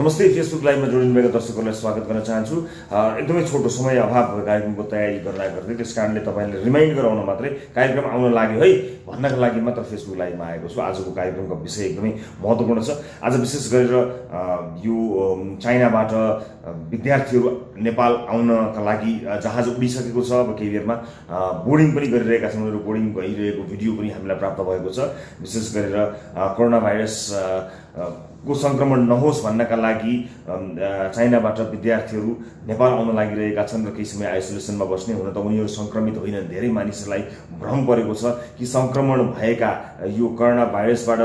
नमस्ते फेसबुक लाइभमा जोडिनुभएका दर्शकहरूलाई स्वागत गर्न चाहन्छु। एकदमै छोटो समय अभाव कार्यक्रमको तयारी गर्दा गर्दै त्यस कारणले तपाईँले रिमाइन्ड गराउन मात्रै कार्यक्रम आउन लाग्यो है भन्नका लागि मात्र फेसबुक लाइभमा आएको छु। आजको कार्यक्रमको विषय एकदमै महत्त्वपूर्ण छ। आज विशेष गरेर यो चाइनाबाट विद्यार्थीहरू नेपाल आउनका लागि जहाज उडिसकेको छ अब केही बेरमा बोर्डिङ पनि गरिरहेका छन् उनीहरू बोर्डिङ गइरहेको भिडियो पनि हामीलाई प्राप्त भएको छ। विशेष गरेर कोरोना भाइरस को सङ्क्रमण नहोस् भन्नका लागि चाइनाबाट विद्यार्थीहरू नेपाल आउन लागिरहेका छन् र केही समय आइसोलेसनमा बस्ने हुन त उनीहरू सङ्क्रमित होइनन्। धेरै मानिसहरूलाई भ्रम परेको छ कि सङ्क्रमण भएका यो कोरोना भाइरसबाट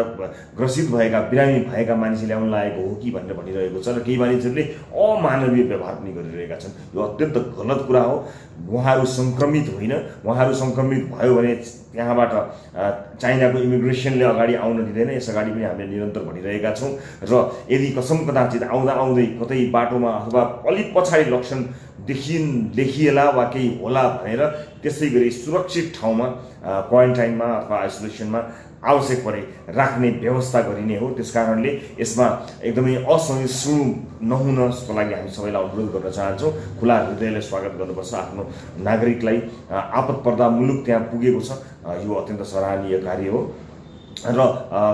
ग्रसित भएका बिरामी भएका मानिसले आउन लागेको हो कि भनेर भनिरहेको छ र केही मानिसहरूले अमानवीय व्यवहार पनि गरिरहेका छन्। यो अत्यन्त गलत कुरा हो। उहाँहरू सङ्क्रमित होइन। उहाँहरू सङ्क्रमित भयो भने त्यहाँबाट चाइनाको इमिग्रेसनले अगाडि आउन दिँदैन। यस अगाडि पनि हामीले निरन्तर भनिरहेका छौँ। र यदि कसम कदाचित आउँदा आउँदै कतै बाटोमा अथवा अलिक पछाडि लक्षण देखिन् देखिएला वा केही होला भनेर त्यसै गरी सुरक्षित ठाउँमा क्वारेन्टाइनमा अथवा आइसोलेसनमा आवश्यक परे राख्ने व्यवस्था गरिने हो। त्यस कारणले यसमा एकदमै असहिष्णु नहुनको लागि हामी सबैलाई अनुरोध गर्न चाहन्छौँ। खुला हृदयले स्वागत गर्नुपर्छ आफ्नो नागरिकलाई। आपत पर्दा मुलुक त्यहाँ पुगेको छ। यो अत्यन्त सराहनीय कार्य हो। र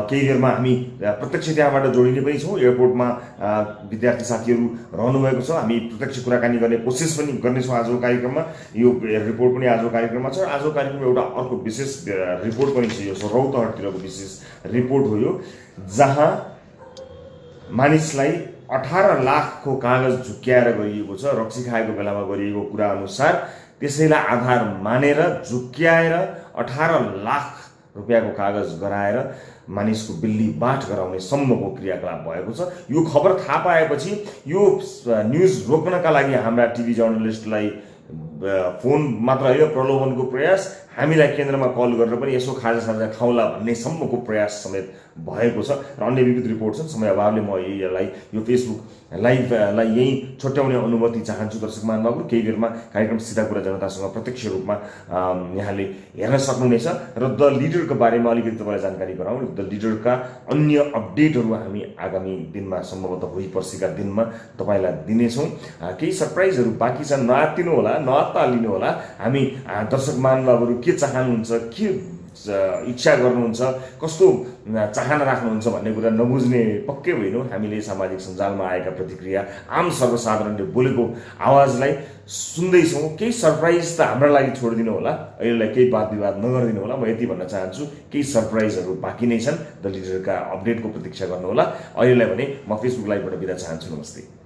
केही बेरमा हामी प्रत्यक्ष त्यहाँबाट जोडिने पनि छौँ। एयरपोर्टमा विद्यार्थी साथीहरू रहनुभएको छ। हामी प्रत्यक्ष कुराकानी गर्ने कोसिस पनि गर्नेछौँ आजको कार्यक्रममा। यो रिपोर्ट पनि आजको कार्यक्रममा छ। आजको कार्यक्रममा एउटा अर्को विशेष रिपोर्ट पनि छ। यो रौतहटतिरको विशेष रिपोर्ट हो यो जहाँ मानिसलाई अठार लाखको कागज झुक्क्याएर गरिएको छ रक्सी खाएको बेलामा गरिएको कुरा अनुसार। त्यसैलाई आधार मानेर झुक्क्याएर अठार लाख रुपियाँको कागज गराएर मानिसको बिल्ली बाठ गराउने सम्मको क्रियाकलाप भएको छ। यो खबर थाहा पाएपछि यो न्युज रोक्नका लागि हाम्रा टिभी जर्नलिस्टलाई फोन मात्र होइन प्रलोभनको प्रयास हामीलाई केन्द्रमा कल गरेर पनि यसो खाजा साजा खाउँला भन्ने सम्मको प्रयास समेत भएको छ। र अन्य विविध रिपोर्ट छन्। समय अभावले म यसलाई यो फेसबुक लाइभलाई यहीँ छुट्याउने अनुमति चाहन्छु। दर्शक महानुभावहरू केही बेरमा कार्यक्रम सिधा कुरा जनतासँग प्रत्यक्ष रूपमा यहाँले हेर्न सक्नुहुनेछ। र द लिडरको बारेमा अलिकति तपाईँलाई जानकारी गराउँ। द लिडरका अन्य अपडेटहरू हामी आगामी दिनमा सम्भवतः भोलि पर्सिका दिनमा तपाईँलाई दिनेछौँ। केही सरप्राइजहरू बाँकी छन्। नआत्तिनु होला नअत्तालिनु होला हामी दर्शक महानुभावहरू के चाहनुहुन्छ के इच्छा गर्नुहुन्छ कस्तो चाहना राख्नुहुन्छ भन्ने कुरा नबुझ्ने पक्कै होइनौँ। हामीले सामाजिक सञ्जालमा आएका प्रतिक्रिया आम सर्वसाधारणले बोलेको आवाजलाई सुन्दैछौँ। केही सरप्राइज त हाम्रा लागि छोडिदिनु होला। अहिलेलाई केही वाद विवाद नगरिदिनु होला। म यति भन्न चाहन्छु केही सरप्राइजहरू बाँकी नै छन्। द लिडरका अपडेटको प्रतीक्षा गर्नुहोला अहिलेलाई भने म फेसबुक लाइभबाट बिदा चाहन्छु। नमस्ते।